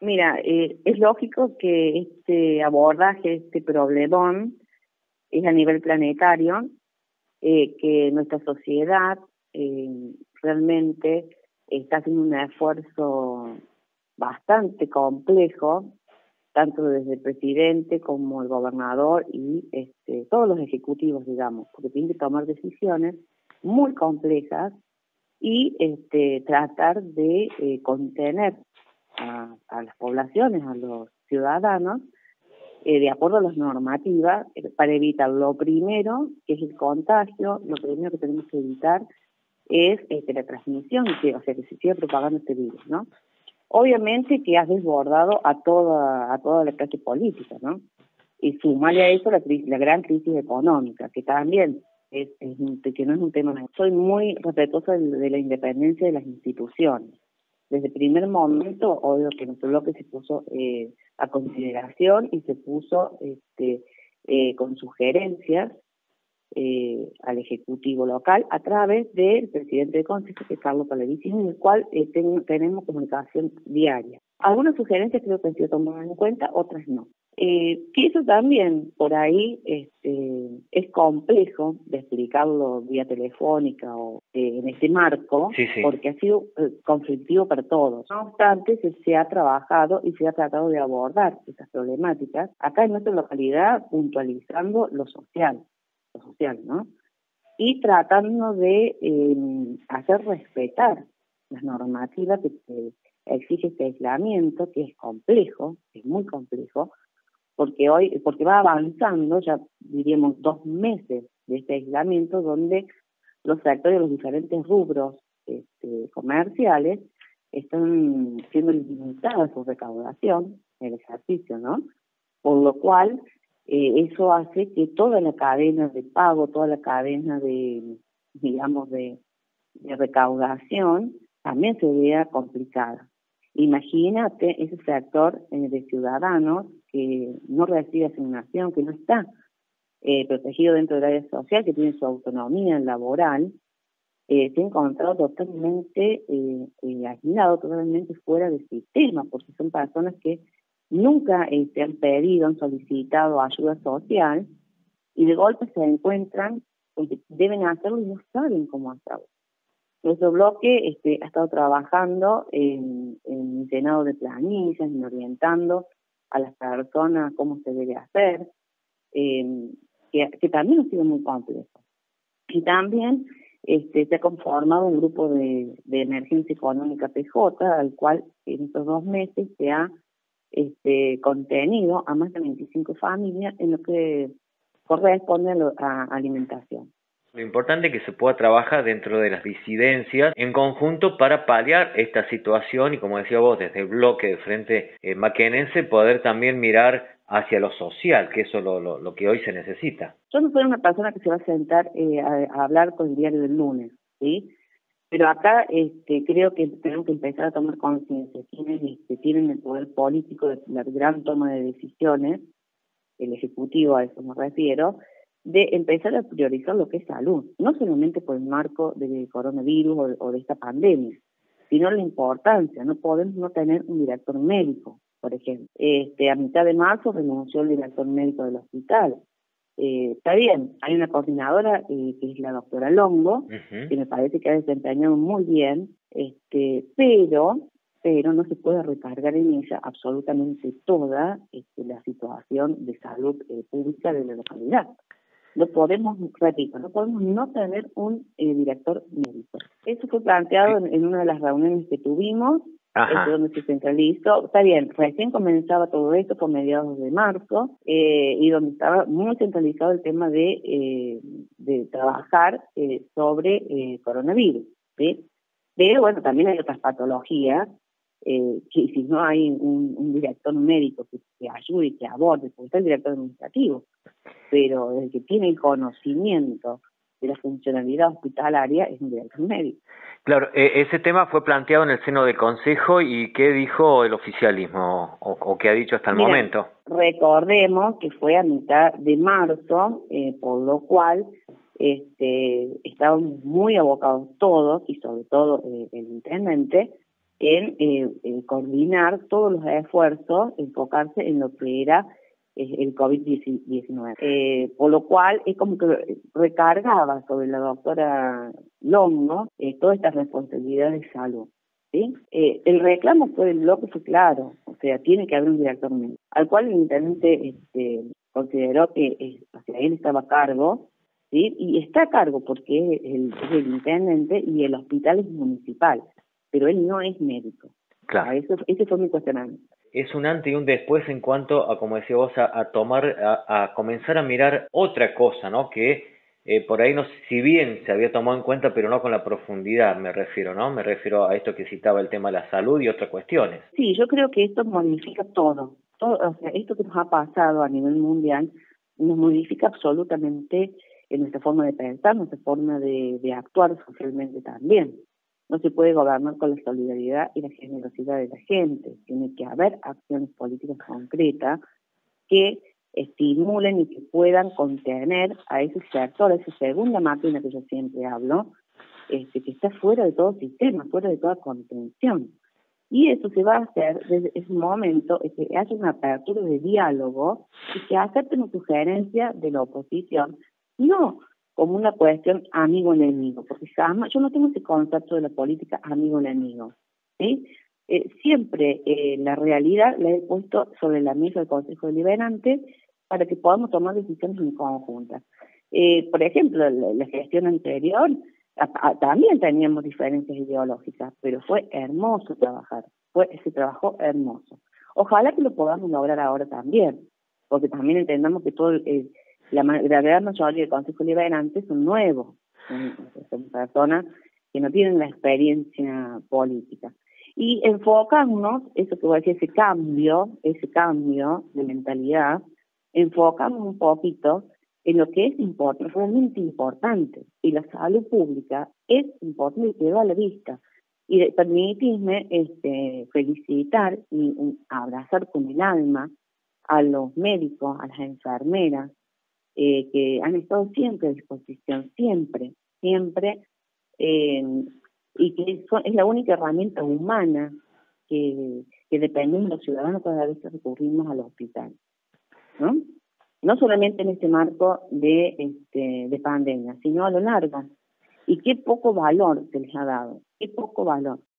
Mira, eh, es lógico que este abordaje, este problemón, es a nivel planetario, eh, que nuestra sociedad eh, realmente está haciendo un esfuerzo bastante complejo, tanto desde el presidente como el gobernador y este, todos los ejecutivos, digamos, porque tienen que tomar decisiones muy complejas y este, tratar de eh, contener a, las poblaciones, a los ciudadanos, eh, de acuerdo a las normativas, eh, para evitar lo primero, que es el contagio, lo primero que tenemos que evitar es este, la transmisión, que, o sea, que se siga propagando este virus, ¿no? Obviamente que has desbordado a toda, a toda la clase política, ¿no? Y sumarle a eso la, la gran crisis económica, que también es, que no es un tema. Soy muy respetuosa de, la independencia de las instituciones. Desde el primer momento, obvio que nuestro bloque se puso eh, a consideración y se puso este, eh, con sugerencias eh, al Ejecutivo local a través del presidente de Consejo, que es Carlos Palavicini, en el cual eh, tenemos comunicación diaria. Algunas sugerencias creo que han sido tomadas en cuenta, otras no. Eh, que eso también por ahí este, es complejo de explicarlo vía telefónica o eh, en este marco, porque ha sido eh, conflictivo para todos. No obstante, se, se, ha trabajado y se ha tratado de abordar estas problemáticas acá en nuestra localidad puntualizando lo social social, ¿no? Y tratando de em, hacer respetar las normativas que, exige este aislamiento, que es complejo, es muy complejo, porque hoy, porque va avanzando, ya diríamos dos meses de este aislamiento, donde los sectores, los diferentes rubros este, comerciales están siendo limitadas su recaudación, el ejercicio, ¿no? Por lo cual eh, eso hace que toda la cadena de pago, toda la cadena de, digamos, de, recaudación también se vea complicada. Imagínate ese sector eh, de ciudadanos que no recibe asignación, que no está eh, protegido dentro del área social, que tiene su autonomía laboral, se ha encontrado totalmente eh, aislado, totalmente fuera del sistema, porque son personas que nunca se han pedido, han solicitado ayuda social y de golpe se encuentran porque deben hacerlo y no saben cómo hacerlo. Nuestro bloque este, ha estado trabajando en, en llenado de planillas, en orientando a las personas cómo se debe hacer, em, que, también ha sido muy complejo. Y también este, se ha conformado un grupo de, de emergencia económica PJ, al cual en estos dos meses se ha este, contenido a más de 25 familias en lo que corresponde a, alimentación. Lo importante es que se pueda trabajar dentro de las disidencias en conjunto para paliar esta situación y como decía vos, desde el bloque de frente eh, maquenense poder también mirar hacia lo social, que eso es lo, que hoy se necesita. Yo no soy una persona que se va a sentar eh, a, hablar con el diario del lunes, ¿sí? Pero acá este, creo que tenemos que empezar a tomar conciencia. Quienes este, tienen el poder político de la gran toma de decisiones, el Ejecutivo a eso me refiero, de empezar a priorizar lo que es salud, no solamente por el marco del coronavirus o, de esta pandemia, sino la importancia. No podemos no tener un director médico, por ejemplo. Este, a mitad de marzo renunció el director médico del hospital. Eh, está bien, hay una coordinadora eh, que es la doctora Longo, que me parece que ha desempeñado muy bien, este, pero pero no se puede recargar en ella absolutamente toda este, la situación de salud eh, pública de la localidad. No podemos, repito, no podemos no tener un director médico. Eso fue planteado en, una de las reuniones que tuvimos donde se centralizó. Está bien, recién comenzaba todo esto por mediados de marzo eh, y donde estaba muy centralizado el tema de, eh, de trabajar eh, sobre eh, coronavirus. ¿sí? Pero bueno, también hay otras patologías eh, que si no hay un, un director médico que, que ayude y que aborde, porque está el director administrativo, pero el que tiene el conocimiento de la funcionalidad hospitalaria es un director médico. Claro, e, ese tema fue planteado en el seno del Consejo y ¿qué dijo el oficialismo o, qué ha dicho hasta el momento? Recordemos que fue a mitad de marzo, eh, por lo cual este, estaban muy abocados todos y sobre todo eh, el intendente en eh, coordinar todos los esfuerzos, enfocarse en lo que era el COVID-19. Eh, por lo cual es como que recargaba sobre la doctora Longo eh, toda esta responsabilidad de salud. ¿sí? Eh, el reclamo fue del bloque fue claro, o sea, tiene que haber un director médico, al cual el intendente este, consideró que eh, o sea, él estaba a cargo, ¿sí? y está a cargo porque es el, es el intendente y el hospital es municipal, pero él no es médico. Claro. Eso, ese fue mi cuestionamiento es un antes y un después en cuanto a, como decía vos, a, tomar, a, comenzar a mirar otra cosa, ¿no? Que eh, por ahí, no si bien se había tomado en cuenta, pero no con la profundidad, me refiero, ¿no? Me refiero a esto que citaba el tema de la salud y otras cuestiones. Sí, yo creo que esto modifica todo. todo o sea, esto que nos ha pasado a nivel mundial nos modifica absolutamente en nuestra forma de pensar, nuestra forma de, de actuar socialmente también. No se puede gobernar con la solidaridad y la generosidad de la gente. Tiene que haber acciones políticas concretas que estimulen y que puedan contener a ese sector, a esa segunda máquina que yo siempre hablo, este, que está fuera de todo sistema, fuera de toda contención. Y eso se va a hacer desde ese momento, es que haya una apertura de diálogo y que acepten una sugerencia de la oposición, no como una cuestión amigo-enemigo, porque jamás, yo no tengo ese concepto de la política amigo-enemigo, ¿sí? Eh, siempre eh, la realidad la he puesto sobre la mesa del Consejo Deliberante para que podamos tomar decisiones en conjunta. Eh, por ejemplo, la, gestión anterior también teníamos diferencias ideológicas, pero fue hermoso trabajar, fue ese trabajo hermoso. Ojalá que lo podamos lograr ahora también, porque también entendamos que todo el la, gran mayoría del Consejo Liberante son nuevos, son, personas que no tienen la experiencia política. Y enfocarnos, eso que voy a decir, ese cambio, ese cambio de mentalidad, enfocamos un poquito en lo que es importante, realmente importante. Y la salud pública es importante y quedó a la vista. Y permitirme este, felicitar y abrazar con el alma a los médicos, a las enfermeras, eh, que han estado siempre a disposición, siempre, siempre, eh, y que es la única herramienta humana que, que dependemos los ciudadanos cada vez que recurrimos al hospital, ¿no? No solamente en este marco de, este, de pandemia, sino a lo largo. Y qué poco valor se les ha dado, qué poco valor.